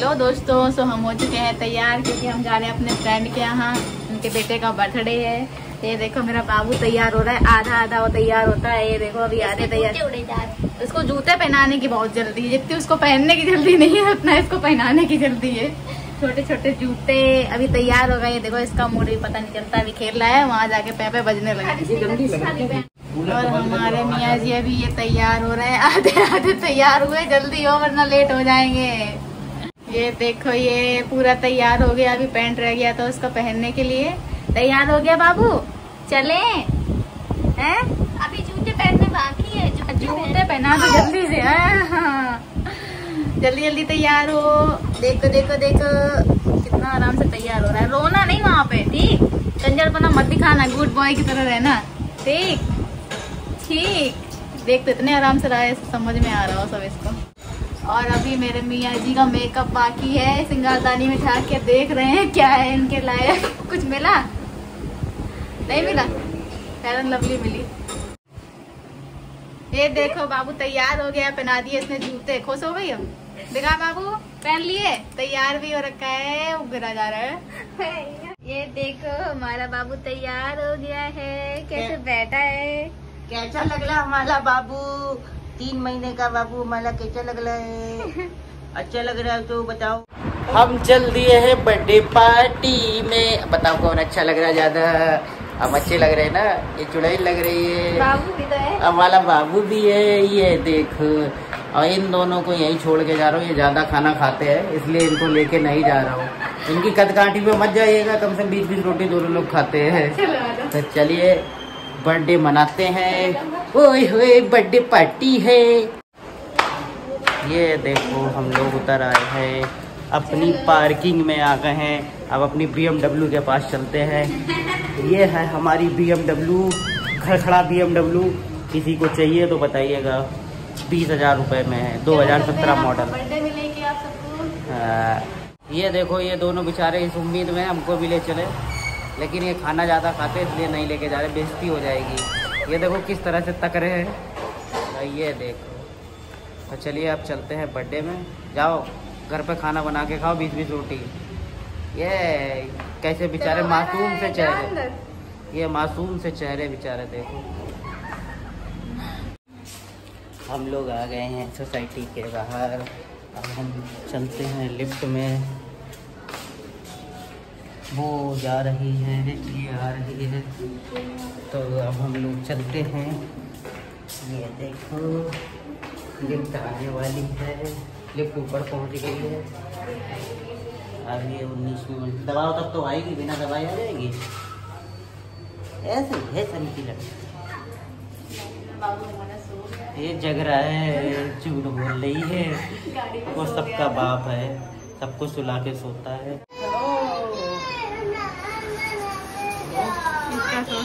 Hello दोस्तों सो हम हो चुके हैं तैयार क्योंकि हम जा रहे हैं अपने फ्रेंड के यहाँ। उनके बेटे का बर्थडे है। ये देखो मेरा बाबू तैयार हो रहा है। आधा आधा वो तैयार होता है। ये देखो अभी आधे तैयार उसको जूते पहनाने की बहुत जल्दी है। जितनी उसको पहनने की जल्दी नहीं है उतना इसको पहनाने की जल्दी है। छोटे छोटे जूते अभी तैयार हो गए। ये देखो इसका मूड भी पता नहीं चलता अभी खेल रहा है। वहाँ जाके पैपे बजने लगे। और हमारे मियाँ जी अभी ये तैयार हो रहे हैं। आधे आधे तैयार हुए। जल्दी हो वरना लेट हो जाएँगे। ये देखो ये पूरा तैयार हो गया अभी पैंट रह गया था उसका पहनने के लिए। तैयार हो गया बाबू? चले। हैं? अभी जूते पहनने बाकी है जूते पहना दो जल्दी से। हाँ। जल्दी जल्दी तैयार हो। देखो देखो देखो। कितना आराम से तैयार हो रहा है। रोना नहीं वहाँ पे ठीक? कंजरपना मत दिखाना गुड बॉय की तरह रहना। ठीक? ठीक। देख तो इतने आराम से रहा है समझ में आ रहा हो सब इसको। और अभी मेरे मियाँ जी का मेकअप बाकी है सिंगारदानी में झाँक के देख रहे हैं क्या है इनके लायक। कुछ मिला? नहीं मिला? फेयर लवली मिली। ये देखो बाबू तैयार हो गया पहना दिए इसने जूते। खुश हो गई हम दिखा बाबू पहन लिए? तैयार भी हो रखा है उगरा जा रहा है। ये देखो हमारा बाबू तैयार हो गया है। कैसे बैठा है? कैसा लग रहा हमारा बाबू? तीन महीने का बाबू हमारा कैसा लग रहा है? अच्छा लग रहा है तो बताओ। हम चल दिए हैं बर्थडे पार्टी में। बताओ कौन अच्छा लग रहा है ज़्यादा? हम अच्छे लग रहे हैं ना? ये चुड़ैल लग रही है। बाबू भी तो है। हमारा बाबू भी है। ये देख। और इन दोनों को यहीं छोड़ के जा रहा हूँ। ये ज़्यादा खाना खाते हैं इसलिए इनको लेके नहीं जा रहा हूँ। इनकी कदकाठी पे मत जाइएगा। कम से कम बीस बीस रोटी दोनों लोग खाते हैं। तो चलिए बर्थडे मनाते हैं। ओए होए बर्थडे पार्टी है। ये देखो हम लोग उतर आए हैं। अपनी पार्किंग में आ गए हैं। अब अपनी बीएमडब्ल्यू के पास चलते हैं। ये है हमारी बी एम डब्ल्यू खड़खड़ा बी किसी को चाहिए तो बताइएगा। बीस हज़ार रुपये में है। दो हज़ार सत्रह मॉडल बर्थडे में लेके आप सबको। हाँ, ये देखो ये दोनों बेचारे इस उम्मीद में हमको भी ले चले। लेकिन ये खाना ज़्यादा खाते इसलिए नहीं लेके जा रहे। बेजती हो जाएगी। ये देखो किस तरह से तक रहे हैं। ये देखो। तो चलिए आप चलते हैं बर्थडे में। जाओ घर पे खाना बना के खाओ बीस बीस रोटी। ये कैसे बेचारे मासूम से चेहरे। ये मासूम से चेहरे बेचारे देखो। हम लोग आ गए हैं सोसाइटी के बाहर। अब हम चलते हैं लिफ्ट में। वो जा रही है, ये आ रही है। तो अब हम लोग चलते हैं। ये देखो, लिफ्ट आने वाली है। लिफ्ट ऊपर पहुँच गई है। अब ये उन्नीस मिनट। दबाओ तब तो आएगी, बिना दवाई आ जाएगी। ऐसे है सनी की लड़की ये जग रहा है, झूठ बोल रही है। वो सबका बाप है, सबको सुला के सोता है।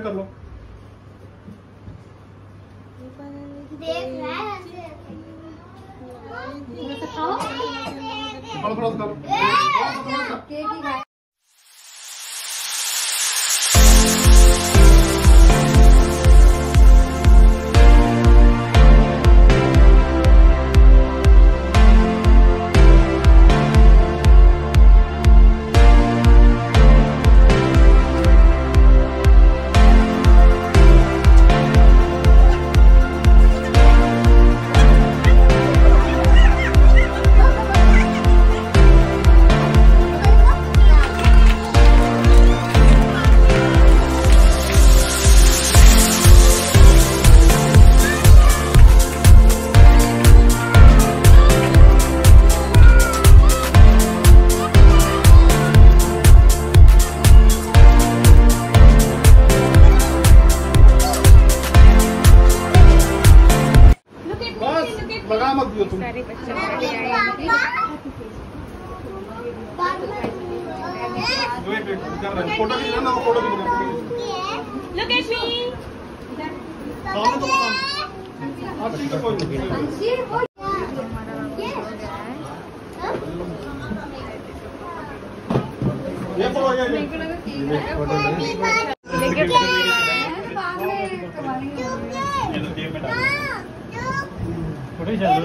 कर लो देख रहा है थोड़ा थोड़ा केक ही फ़ोटो खींचना फ़ोटो लुक एट मी सामने तो हाँ। ठीक है कोई नहीं फ़ोटो चल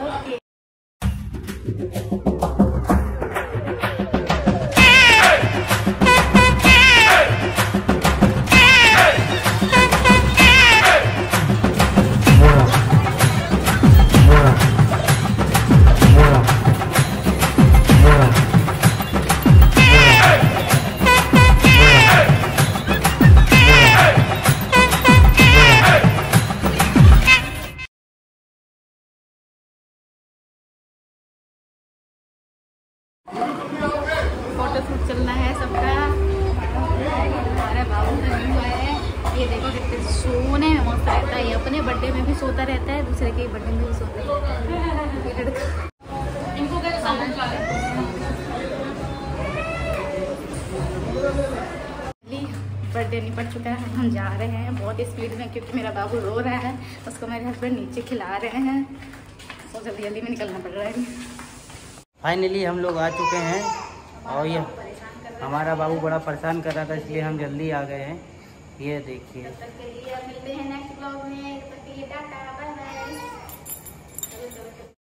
Okay. फ़ोटो शूट चलना है सबका। हमारा बाबू नहीं हुआ है। ये देखो कितने सोने में मस्त रहता है। ये अपने बर्थडे में भी सोता रहता है, दूसरे के बर्थडे में भी सोता है। इनको क्या बर्थडे निपट चुका है, हम जा रहे हैं। बहुत ही स्पीड में, क्योंकि मेरा बाबू रो रहा है। उसको मेरे हस्बैंड नीचे खिला रहे हैं। तो जल्दी जल्दी में निकलना पड़ रहा है। फाइनली हम लोग आ चुके हैं। और ये हमारा बाबू बड़ा परेशान कर रहा था, इसलिए हम जल्दी आ गए हैं। ये देखिए।